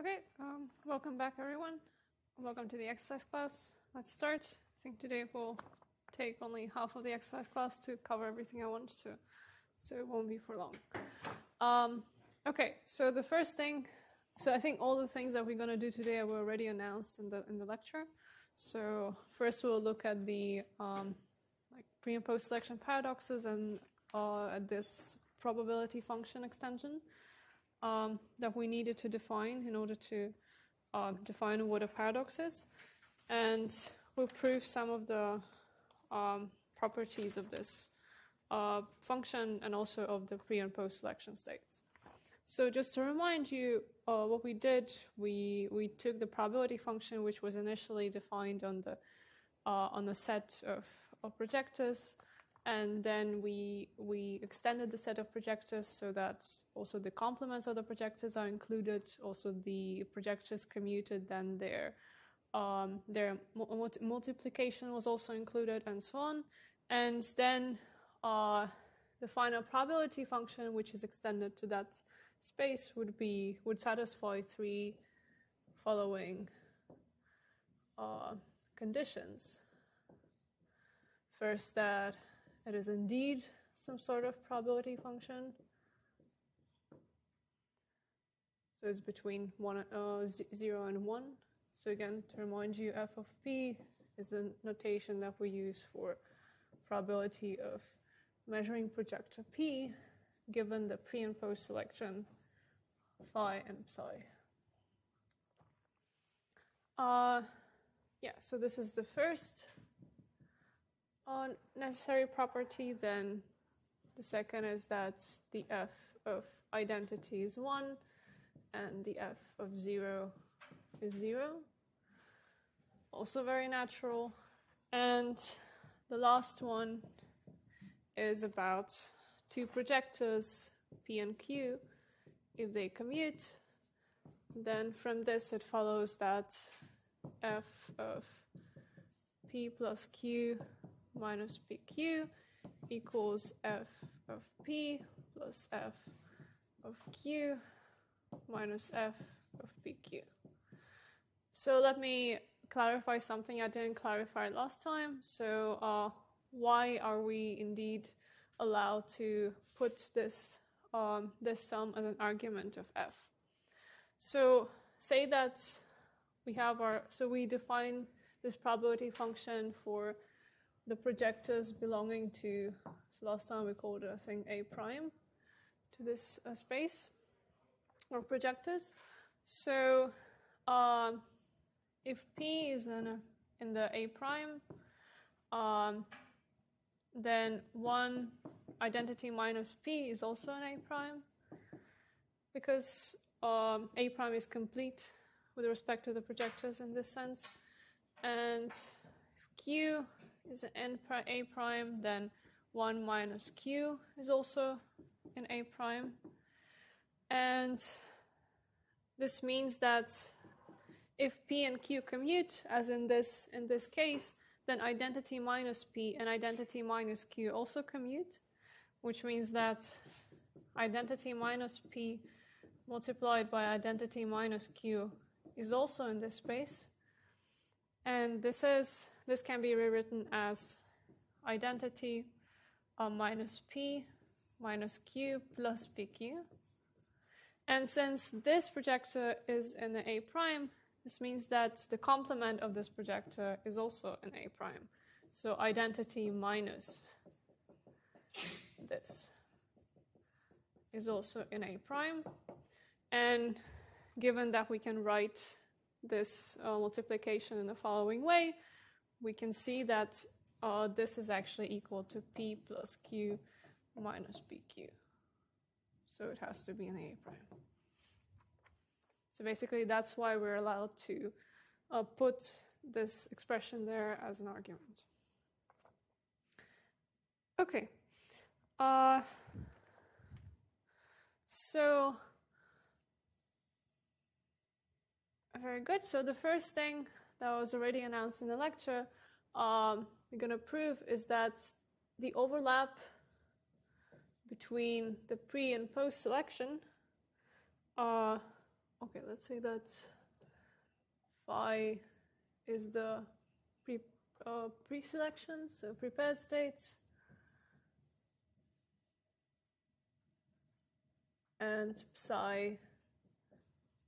Okay, um, welcome back everyone. Welcome to the exercise class. Let's start. I think today we'll take only half of the exercise class to cover everything I want to, so it won't be for long. Um, okay, so the first thing, so I think all the things that we're going to do today were already announced in the in the lecture. So first we'll look at the um, like pre and post selection paradoxes and uh, at this probability function extension um, that we needed to define in order to uh, define what a paradox is. And we'll prove some of the um, properties of this uh, function and also of the pre and post selection states. So just to remind you, uh, what we did, we we took the probability function, which was initially defined on the uh, on a set of, of projectors, and then we we extended the set of projectors so that also the complements of the projectors are included. Also the projectors commuted then their um, their multiplication was also included and so on. And then uh, the final probability function which is extended to that space would be would satisfy three following uh, conditions. First that it is indeed some sort of probability function. So it's between one, uh, 0 and 1. So again, to remind you, f of p is the notation that we use for probability of measuring projector p given the pre and post selection phi and psi. Uh, yeah, so this is the first on necessary property, then the second is that the f of identity is 1 and the f of 0 is 0. Also very natural. And the last one is about two projectors, P and Q. If they commute, then from this it follows that f of P plus Q minus pq equals f of p plus f of q minus f of pq. So let me clarify something I didn't clarify last time. So uh, why are we indeed allowed to put this um, this sum as an argument of f? So say that we have our so we define this probability function for the projectors belonging to, so last time we called it, I think, A prime to this uh, space of projectors. So um, if P is in, in the A prime, um, then one identity minus P is also an A prime because um, A prime is complete with respect to the projectors in this sense. And Q is an n per a prime, then 1 minus q is also an a prime. And this means that if p and q commute, as in this, in this case, then identity minus p and identity minus q also commute, which means that identity minus p multiplied by identity minus q is also in this space. And this is this can be rewritten as identity uh, minus p minus q plus pq. And since this projector is in the A prime, this means that the complement of this projector is also an A prime. So identity minus this is also in A prime. And given that we can write this uh, multiplication in the following way, we can see that uh, this is actually equal to p plus q minus pq. So it has to be an A prime. So basically, that's why we're allowed to uh, put this expression there as an argument. Okay. Uh, so Very good. So the first thing that was already announced in the lecture um, we're going to prove is that the overlap between the pre and post selection uh, okay, let's say that phi is the pre, uh, pre-selection, so prepared state. And psi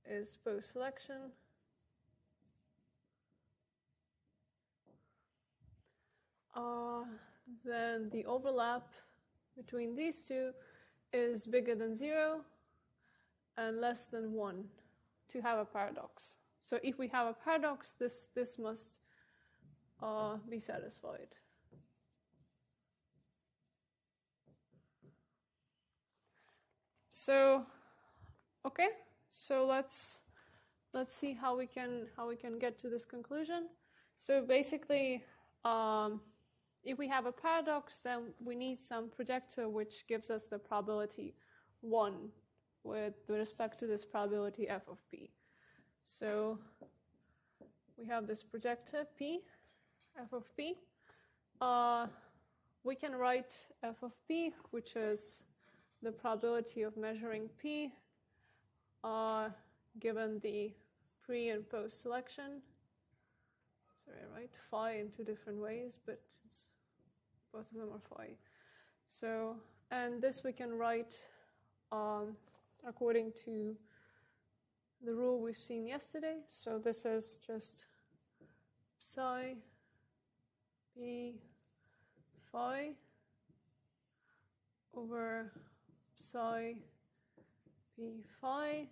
is post-selection. Uh, then the overlap between these two is bigger than zero and less than one to have a paradox. So if we have a paradox, this, this must uh, be satisfied. So, okay, so let's let's see how we can how we can get to this conclusion. So basically, um, if we have a paradox, then we need some projector which gives us the probability 1 with respect to this probability f of p. So we have this projector p, f of p. Uh, we can write f of p, which is the probability of measuring p uh, given the pre and post selection. Sorry, I write phi in two different ways, but it's both of them are phi. So, and this we can write um, according to the rule we've seen yesterday. So this is just psi p phi over psi p phi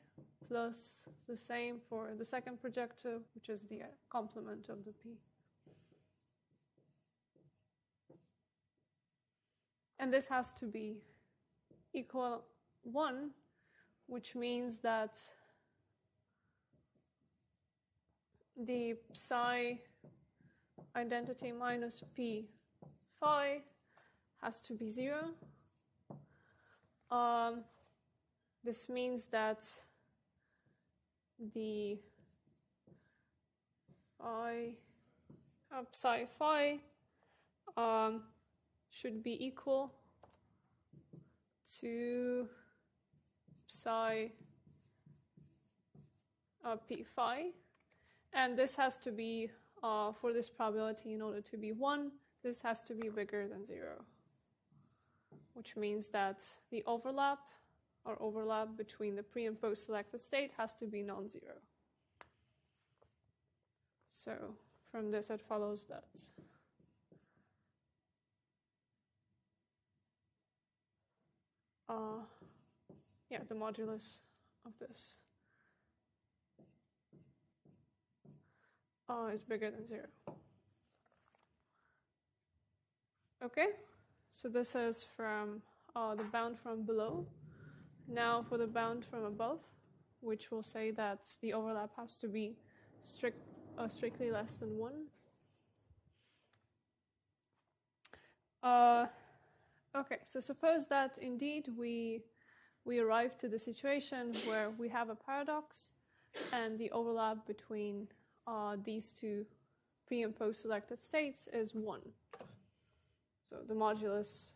plus the same for the second projector, which is the complement of the p. And this has to be equal 1, which means that the psi identity minus p phi has to be 0. Um, this means that the phi, uh, psi phi um, should be equal to psi uh, p phi. And this has to be, uh, for this probability, in order to be 1, this has to be bigger than 0, which means that the overlap or overlap between the pre and post selected state has to be non-zero. So from this it follows that uh, yeah, the modulus of this uh, is bigger than zero. Okay, so this is from uh, the bound from below. Now for the bound from above, which will say that the overlap has to be strict, uh, strictly less than one. Uh, okay, so suppose that indeed we we arrive to the situation where we have a paradox and the overlap between uh, these two pre and post selected states is 1. So the modulus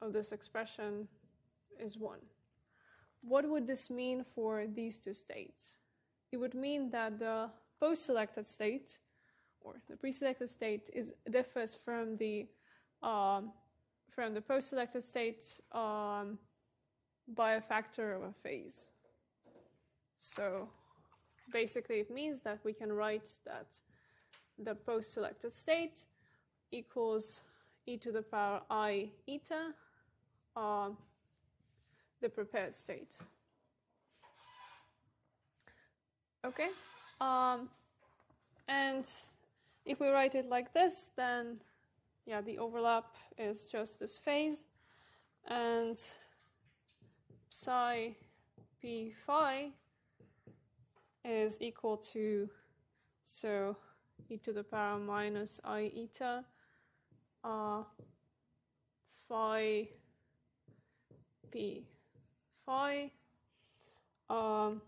of this expression is 1. What would this mean for these two states? It would mean that the post selected state or the pre selected state is, differs from the um, from the post selected state um, by a factor of a phase. So basically, it means that we can write that the post selected state equals e to the power i eta, uh, the prepared state. Okay? Um, and if we write it like this, then yeah, the overlap is just this phase. And psi p phi is equal to, so e to the power minus i eta uh, phi p phi um,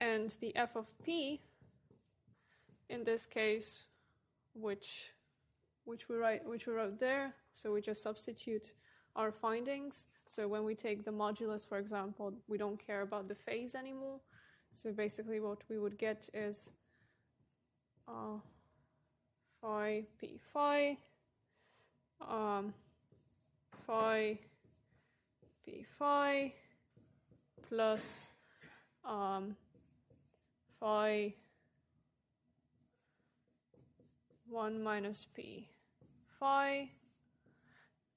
and the f of p in this case which which we write which we wrote there. So we just substitute our findings. So when we take the modulus, for example, we don't care about the phase anymore. So basically, what we would get is uh, phi p phi um, phi p phi plus um, phi 1 minus p phi.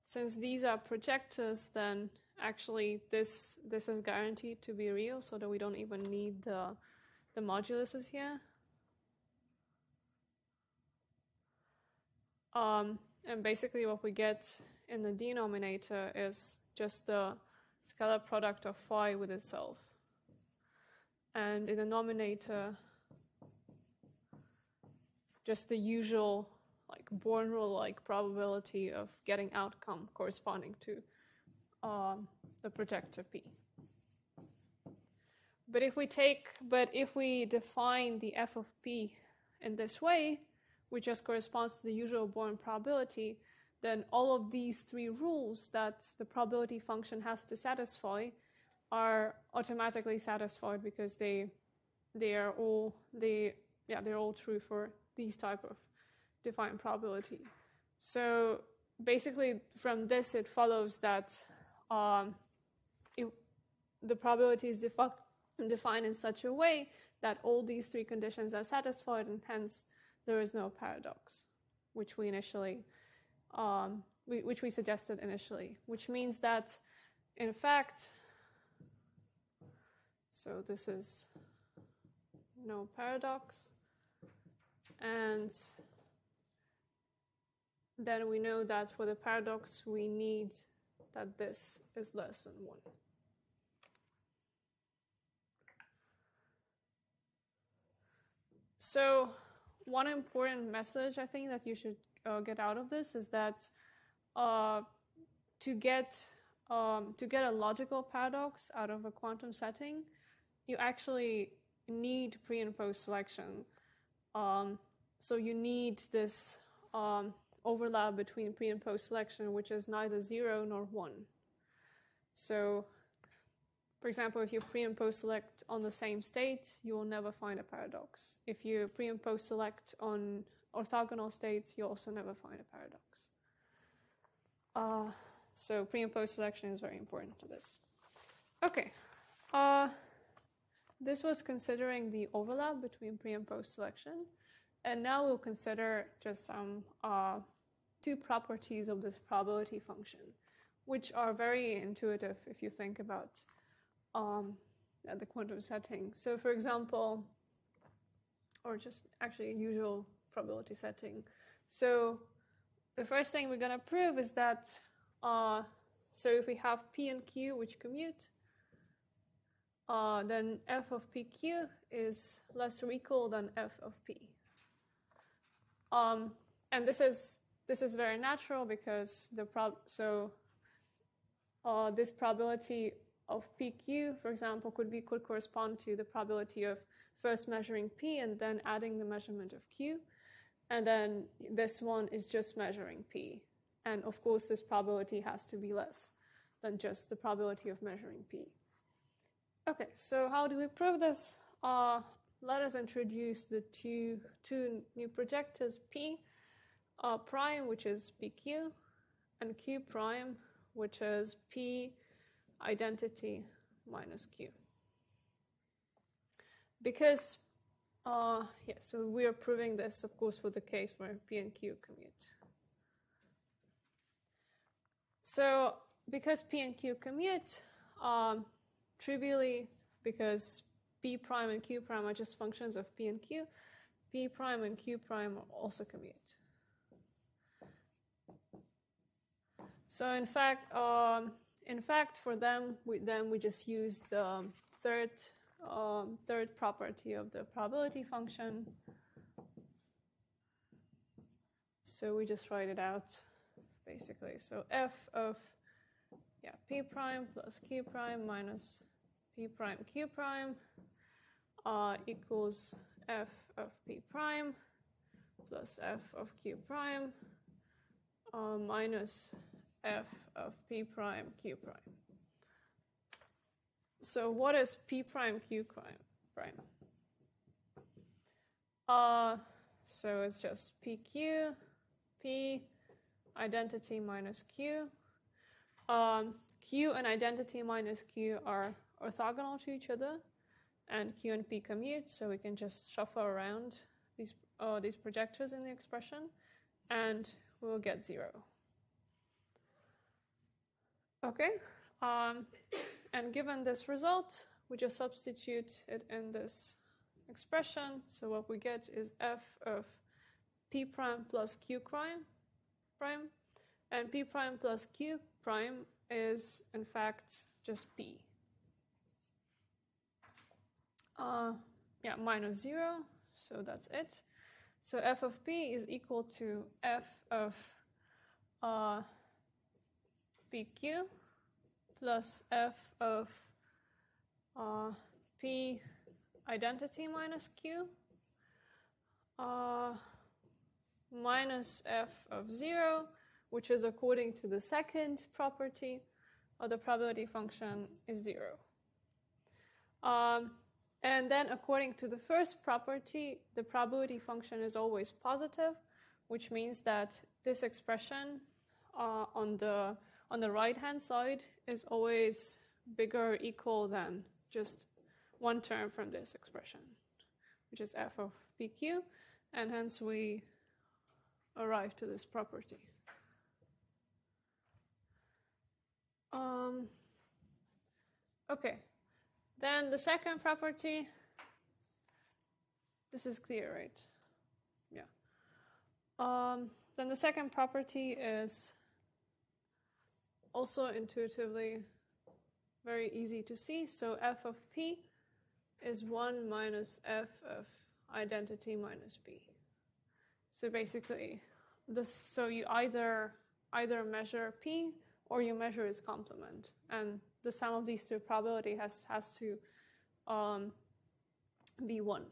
Since these are projectors, then actually this this is guaranteed to be real so that we don't even need the the moduluses here. Um, and basically what we get in the denominator is just the scalar product of phi with itself. And in the nominator, just the usual like Born rule like probability of getting outcome corresponding to um, the projector P. But if we take, but if we define the f of P in this way, which just corresponds to the usual Born probability, then all of these three rules that the probability function has to satisfy are automatically satisfied because they they are all they yeah they're all true for these type of defined probability. So basically from this it follows that um, it, the probability is defi- defined in such a way that all these three conditions are satisfied and hence there is no paradox, which we initially, um, we, which we suggested initially, which means that in fact, so this is no paradox, and then we know that for the paradox we need that this is less than 1. So one important message I think that you should uh, get out of this is that uh, to get um, to get a logical paradox out of a quantum setting, you actually need pre and post selection. Um, so you need this um, overlap between pre and post selection, which is neither zero nor one. So, for example, if you pre and post select on the same state, you will never find a paradox. If you pre and post select on orthogonal states, you also never find a paradox. Uh, so pre and post selection is very important to this. Okay. Uh, this was considering the overlap between pre and post selection. And now we'll consider just some uh, two properties of this probability function, which are very intuitive if you think about um, the quantum setting. So, for example, or just actually a usual probability setting. So, the first thing we're going to prove is that uh, so if we have P and Q which commute, uh, then f of pq is less or equal than f of p. Um, and this is this is very natural because the prob so uh, this probability of PQ, for example, could be could correspond to the probability of first measuring P and then adding the measurement of Q, and then this one is just measuring P, and of course this probability has to be less than just the probability of measuring P. Okay, so how do we prove this? Uh, let us introduce the two, two new projectors P uh, prime, which is PQ, and Q prime, which is P identity minus Q. Because, uh, yeah, so we are proving this, of course, for the case where P and Q commute. So because P and Q commute, um, trivially, because p prime and q prime are just functions of p and q, p prime and q prime also commute. So in fact, um, in fact, for them, we, then we just use the third um, third property of the probability function. So we just write it out basically. So f of yeah p prime plus q prime minus p prime q prime uh, equals f of p prime plus f of q prime uh, minus f of p prime q prime. So what is p prime q prime prime. Uh, so it's just PQ, P, identity minus Q. Um, Q and identity minus Q are orthogonal to each other, and Q and P commute, so we can just shuffle around these, uh, these projectors in the expression, and we'll get zero. Okay, um, and given this result, we just substitute it in this expression. So what we get is f of p prime plus q prime, prime, and p prime plus q prime is in fact just p. Uh, yeah, minus zero, so that's it. So f of p is equal to f of uh, pq plus f of uh, p identity minus q uh, minus f of 0, which is according to the second property of the probability function is 0. Um, and then according to the first property, the probability function is always positive, which means that this expression uh, on the on the right hand side is always bigger or equal than just one term from this expression, which is f of pq, and hence we arrive to this property. Um, okay, then the second property, this is clear, right? Yeah. Um, then the second property is also intuitively very easy to see. So f of p is 1 minus f of identity minus b. So basically, this so you either either measure p or you measure its complement, and the sum of these two probability has has to um, be one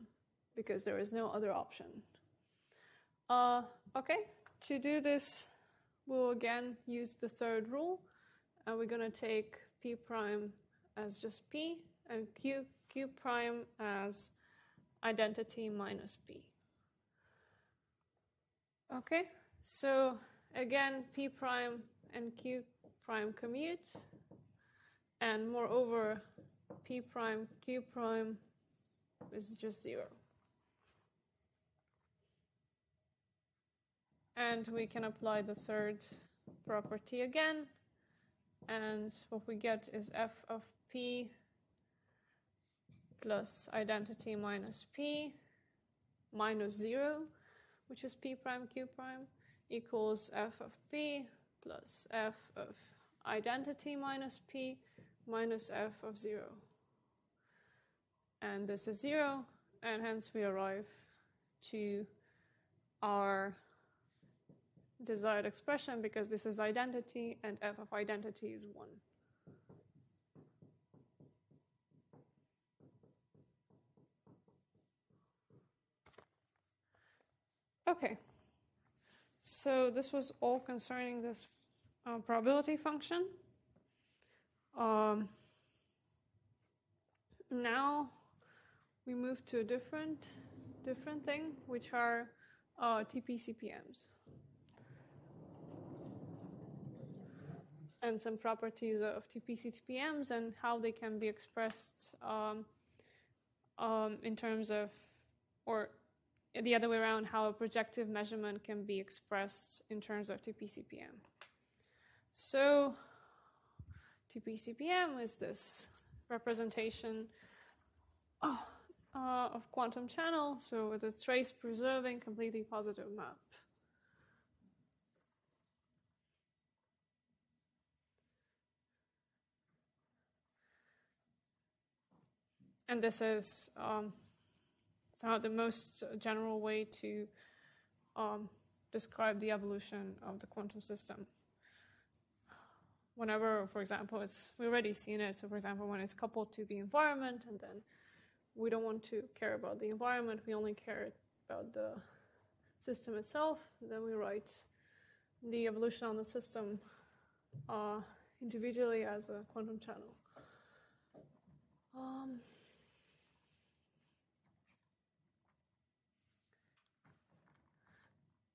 because there is no other option. Uh, okay, to do this, we'll again use the third rule, and we're going to take p prime as just p and q q prime as identity minus p. Okay, so again, p prime and q prime commute, and moreover, p prime q prime is just zero. And we can apply the third property again, and what we get is f of p plus identity minus p minus 0, which is p prime q prime, equals f of p plus f of identity minus p minus f of 0. And this is 0, and hence we arrive to our desired expression because this is identity and f of identity is 1. Okay, so this was all concerning this uh, probability function. Um, now we move to a different different thing, which are uh, TP-CPMs and some properties of TP-CPMs and how they can be expressed um, um, in terms of or the other way around, how a projective measurement can be expressed in terms of TP-CPM. So TP-CPM is this representation uh, of quantum channel, so with a trace preserving completely positive map. And this is um, somehow the most general way to um, describe the evolution of the quantum system whenever, for example, it's we already seen it. So, for example, when it's coupled to the environment, and then we don't want to care about the environment, we only care about the system itself. Then we write the evolution on the system uh, individually as a quantum channel. Um,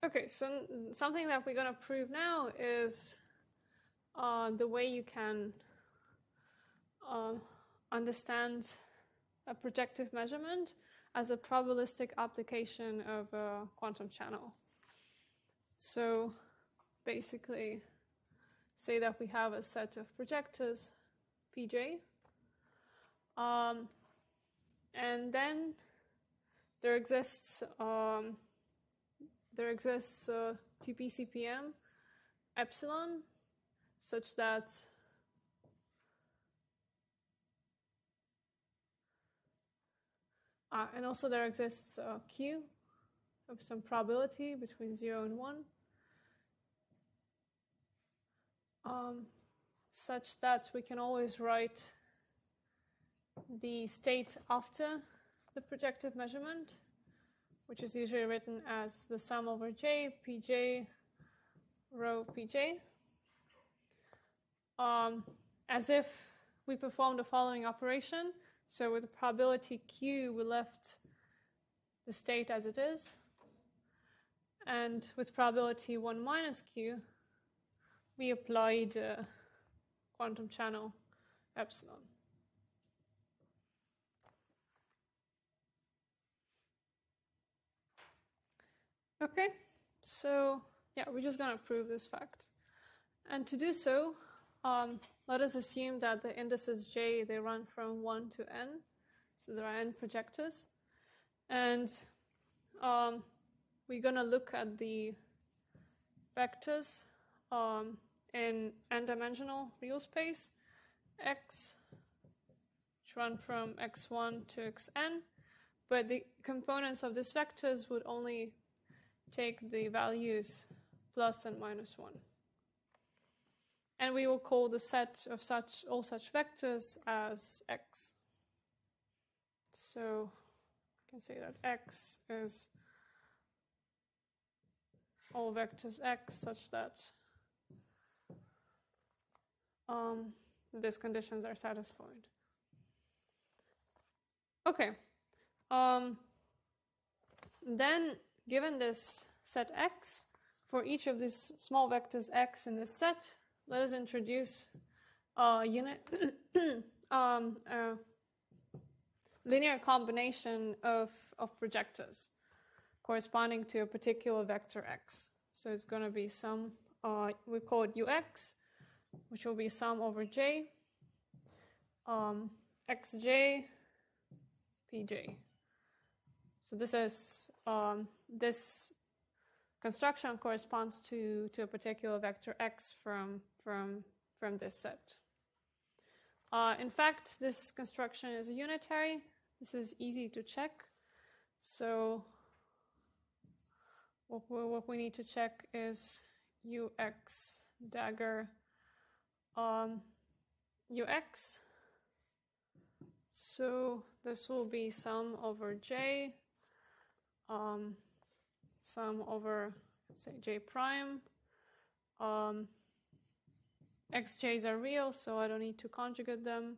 okay, so something that we're going to prove now is uh, the way you can uh, understand a projective measurement as a probabilistic application of a quantum channel. So basically, say that we have a set of projectors, Pj, um, and then there exists um, there exists a TPCPM epsilon such that uh, and also there exists a Q of some probability between 0 and 1 um, such that we can always write the state after the projective measurement which is usually written as the sum over j, pj, rho pj, um, as if we perform the following operation. So with the probability q, we left the state as it is. And with probability 1 minus q, we applied uh, quantum channel epsilon. Okay, so yeah, we're just going to prove this fact. And to do so, um, let us assume that the indices j, they run from 1 to n. So there are n projectors. And um, we're going to look at the vectors um, in n-dimensional real space, x, which run from x1 to xn. But the components of these vectors would only take the values plus and minus 1. And we will call the set of such all such vectors as x. So I can say that x is all vectors x such that um, these conditions are satisfied. Okay. Um, then given this set X, for each of these small vectors X in this set, let us introduce a unit, um, linear combination of, of projectors corresponding to a particular vector X. So it's going to be some, uh, we call it Ux, which will be sum over J, um, Xj, Pj. So this is um, this construction corresponds to, to a particular vector x from, from, from this set. Uh, in fact, this construction is unitary. This is easy to check. So what we, what we need to check is ux dagger um, ux. So this will be sum over j um, sum over, say, j prime. Um, xj's are real, so I don't need to conjugate them.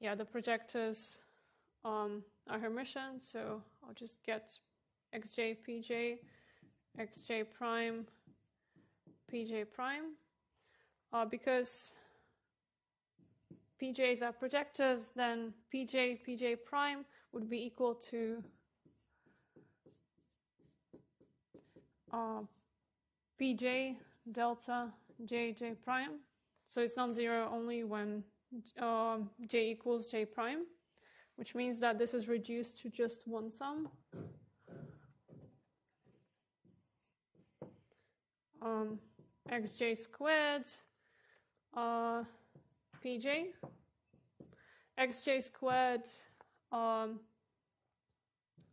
Yeah, the projectors um, are Hermitian, so I'll just get xj, pj, xj prime, pj prime. Uh, because pj's are projectors, then pj, pj prime would be equal to uh, pj delta jj prime. So it's non-zero only when uh, j equals j prime, which means that this is reduced to just one sum. Um, xj squared uh, pj. xj squared um,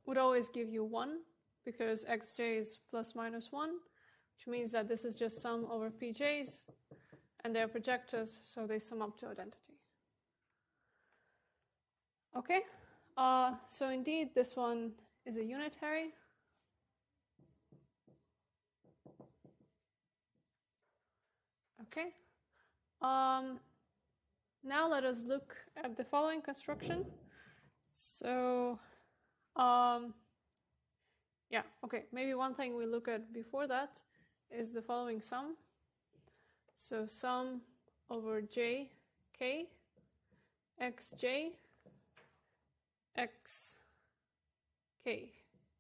would always give you 1 because xj is plus minus 1, which means that this is just sum over pj's, and they're projectors, so they sum up to identity. Okay, uh, so indeed this one is a unitary. Okay, um, now let us look at the following construction. So um, yeah, okay. Maybe one thing we look at before that is the following sum. So sum over j k xj x k.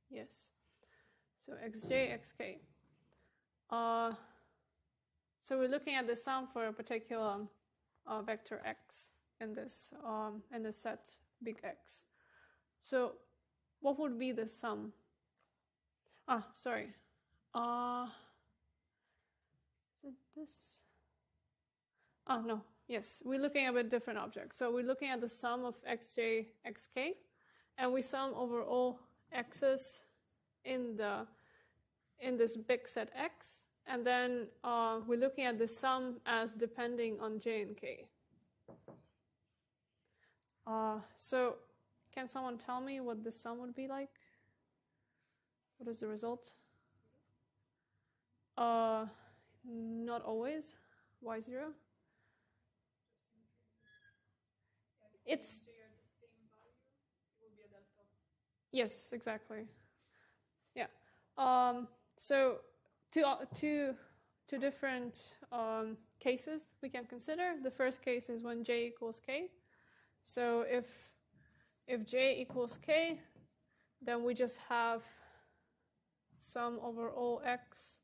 Yes. So xj xk. Uh, so we're looking at the sum for a particular uh, vector x in this um, in the set big X. So what would be the sum? Ah, sorry. Uh, this? Oh, no. Yes, we're looking at a different object. So we're looking at the sum of xj, xk, and we sum over all x's in the in this big set X, and then uh, we're looking at the sum as depending on j and k. Uh, so can someone tell me what the sum would be like? What is the result? Uh, not always. Why zero? It's yes, exactly. Yeah. Um, so two uh, two two different um, cases we can consider. The first case is when j equals k. So if if j equals k, then we just have sum over all x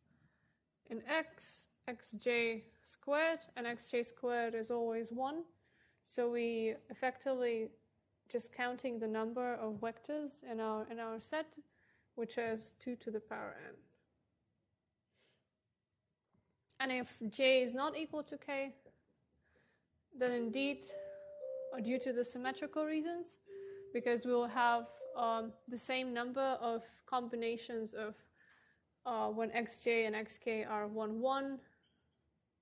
in x, xj squared, and xj squared is always 1. So we effectively just counting the number of vectors in our in our set, which is 2 to the power n. And if j is not equal to k, then indeed, due to the symmetrical reasons, because we'll have um, the same number of combinations of uh, when xj and xk are 1, 1,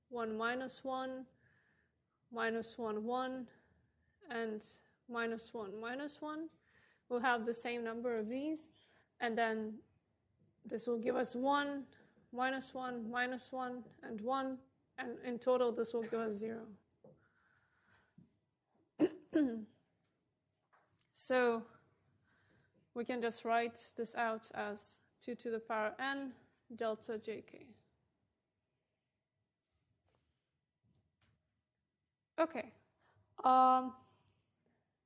1 minus 1, minus 1, 1, and minus 1, minus 1. We'll have the same number of these, and then this will give us 1, minus 1, minus 1, and 1, and in total this will give us 0. so we can just write this out as 2 to the power n delta jk. Okay. Um,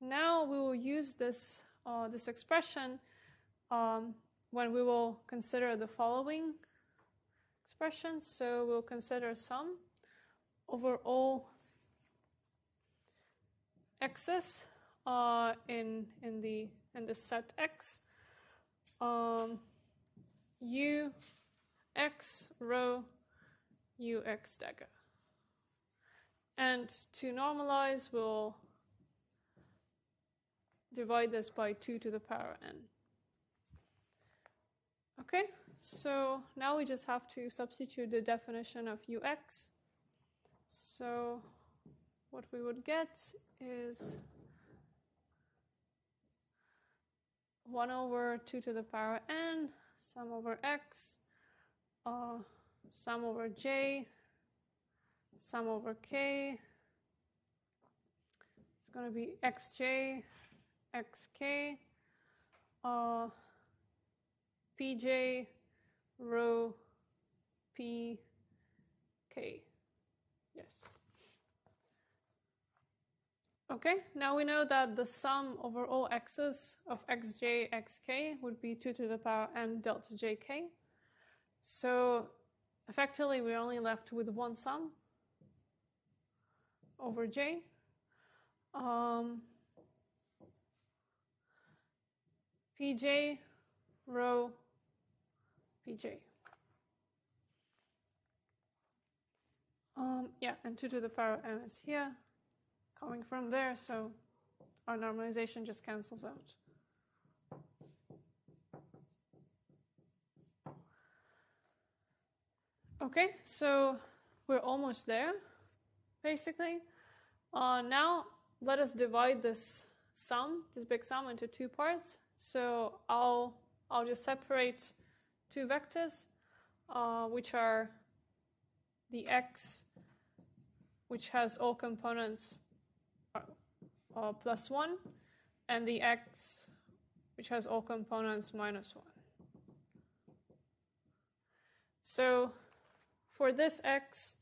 now we will use this, uh, this expression um, when we will consider the following expressions. So we'll consider sum over all x's uh, in in the in the set x. Um, u x rho u x dagger. And to normalize, we'll divide this by 2 to the power n. Okay, so now we just have to substitute the definition of ux. So what we would get is 1 over 2 to the power n, sum over x, uh, sum over j, sum over k. It's going to be xj, xk, uh, pj, rho, pk. Yes. Okay, now we know that the sum over all x's of xj, xk would be 2 to the power n delta jk. So effectively, we're only left with one sum over j. Um, pj rho pj. Um, yeah, and 2 to the power n is here coming from there, so our normalization just cancels out. Okay, so we're almost there, basically. Uh, now let us divide this sum, this big sum, into two parts. So I'll I'll just separate two vectors, uh, which are the x, which has all components plus 1, and the x, which has all components minus 1. So for this x,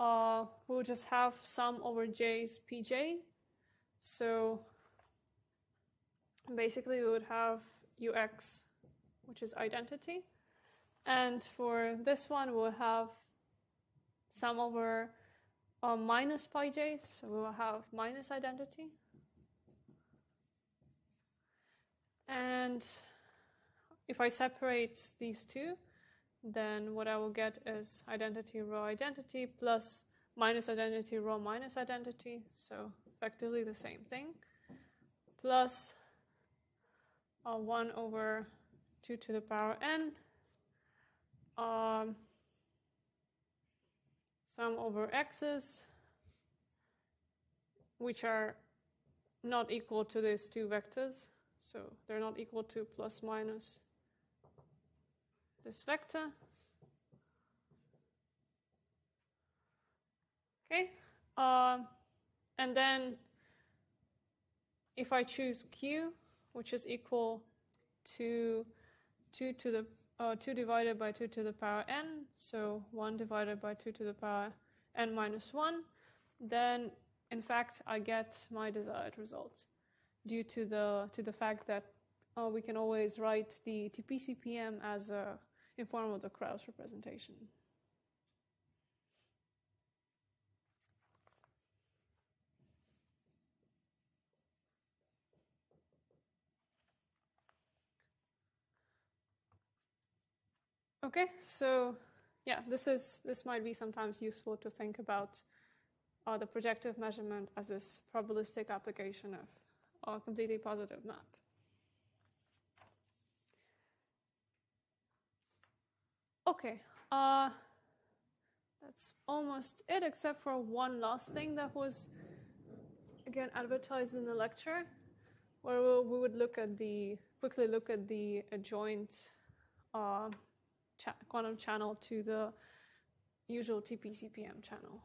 uh, we'll just have sum over j's pj. So basically we would have ux, which is identity. And for this one, we'll have sum over minus pi j, so we'll have minus identity. And if I separate these two, then what I will get is identity rho identity plus minus identity rho minus identity, so effectively the same thing, plus uh, 1 over 2 to the power n, um, sum over x's, which are not equal to these two vectors. So they're not equal to plus minus this vector. Okay, um, and then if I choose q, which is equal to 2 to the uh, 2 divided by 2 to the power n, so 1 divided by 2 to the power n minus 1, then in fact I get my desired result due to the to the fact that uh, we can always write the TP-CP_M as a in form of the Kraus representation. Okay, so yeah, this is this might be sometimes useful to think about uh, the projective measurement as this probabilistic application of a completely positive map. Okay, uh, that's almost it, except for one last thing that was again advertised in the lecture, where we would look at the quickly look at the adjoint uh, cha quantum channel to the usual TP-CP_M channel.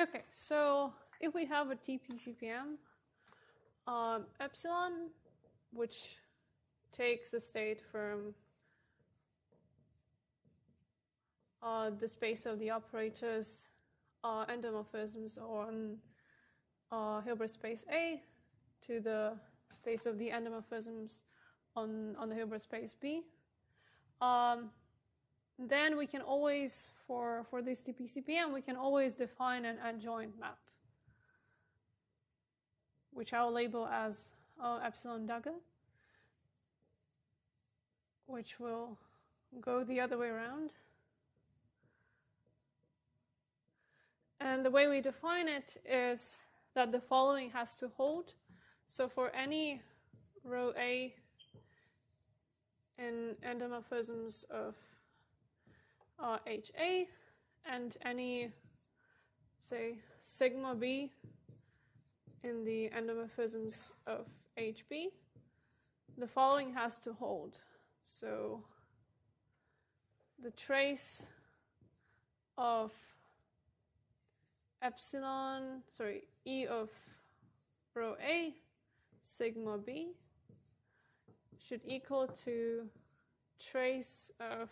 Okay, so if we have a TP-CP_M, um, epsilon, which takes a state from uh, the space of the operators uh, endomorphisms on uh, Hilbert space A to the space of the endomorphisms on, on the Hilbert space B. Um, then we can always, for, for this TP-CP_M, we can always define an adjoint map, which I'll label as uh, epsilon dagger, which will go the other way around. And the way we define it is that the following has to hold. So for any rho A in endomorphisms of uh, HA and any, say, sigma B in the endomorphisms of HB, the following has to hold. So the trace of epsilon, sorry, E of rho A sigma B should equal to trace of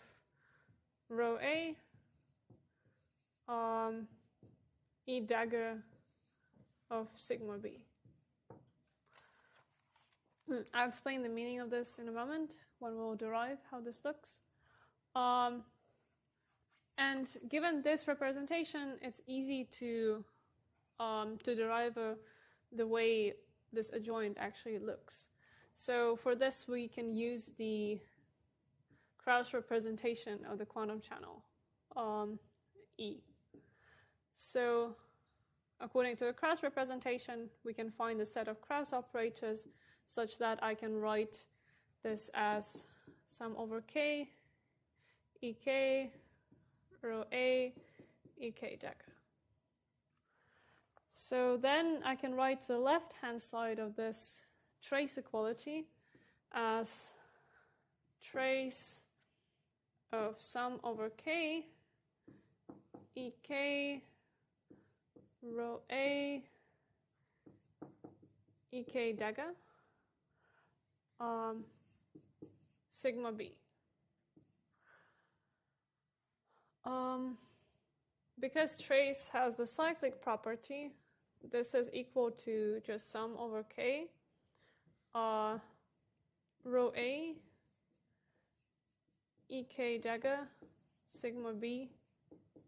rho A, um, E dagger of sigma B. Hmm, I'll explain the meaning of this in a moment when we'll derive how this looks. Um, and given this representation, it's easy to um, to derive a, the way this adjoint actually looks. So for this, we can use the Kraus representation of the quantum channel, um, E. So according to the Kraus representation, we can find the set of Kraus operators such that I can write this as sum over k, ek, rho a, ek dagger. So then I can write the left hand side of this trace equality as trace of sum over k ek rho a ek dagger um, sigma b. Um, because trace has the cyclic property, this is equal to just sum over k, uh, rho a, ek dagger, sigma b,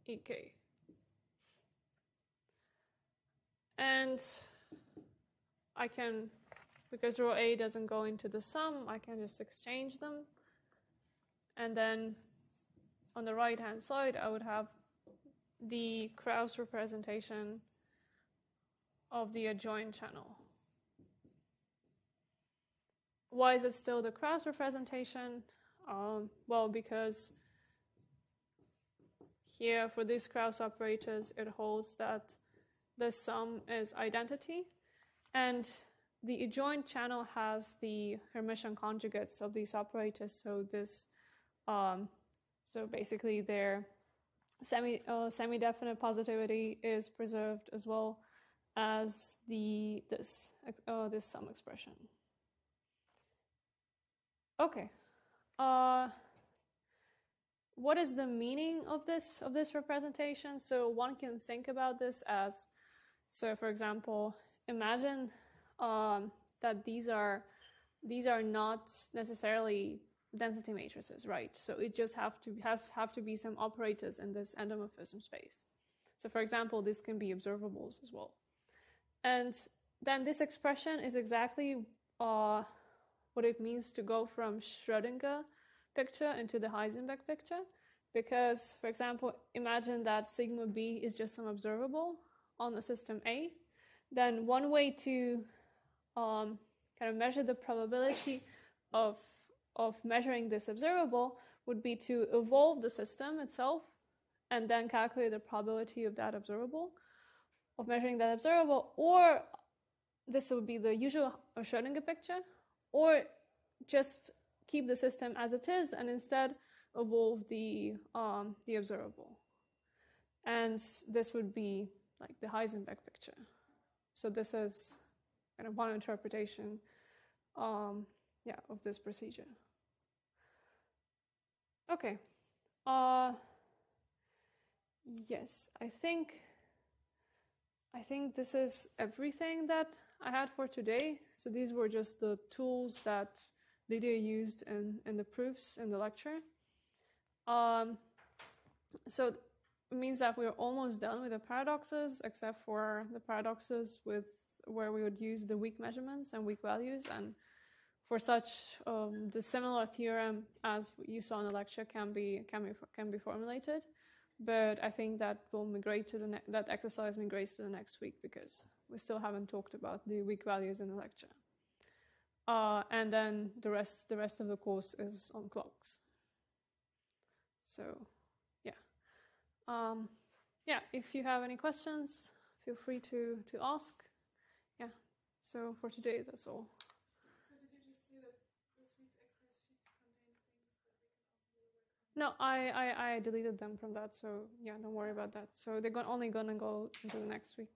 ek. And I can, because rho a doesn't go into the sum, I can just exchange them. And then on the right hand side, I would have the Kraus representation of the adjoint channel. Why is it still the Kraus representation? Um, well, because here for these Kraus operators, it holds that the sum is identity, and the adjoint channel has the Hermitian conjugates of these operators. So this, um, so basically their semi uh, semi-definite positivity is preserved as well as the this uh, this sum expression. Okay. Uh, what is the meaning of this of this representation? So one can think about this as so for example, imagine um, that these are these are not necessarily density matrices, right? So it just have to has have to be some operators in this endomorphism space. So for example, this can be observables as well. And then this expression is exactly uh, what it means to go from Schrödinger picture into the Heisenberg picture. Because, for example, imagine that sigma b is just some observable on the system A. Then one way to um, kind of measure the probability of of measuring this observable would be to evolve the system itself and then calculate the probability of that observable, of measuring that observable, or this would be the usual Schrodinger picture, or just keep the system as it is and instead evolve the um, the observable. And this would be like the Heisenberg picture. So this is kind of one interpretation, um, yeah, of this procedure. Okay. Uh, yes, I think I think this is everything that I had for today. So these were just the tools that Lídia used in, in the proofs in the lecture. Um, so it means that we're almost done with the paradoxes, except for the paradoxes with where we would use the weak measurements and weak values and for such, um, the similar theorem as you saw in the lecture can be can be can be formulated, but I think that will migrate to the that exercise migrates to the next week because we still haven't talked about the weak values in the lecture. Uh, and then the rest the rest of the course is on clocks. So, yeah, um, yeah. If you have any questions, feel free to to ask. Yeah. So for today, that's all. No, I, I, I deleted them from that, so yeah, don't worry about that. So they're go- only gonna go into the next week.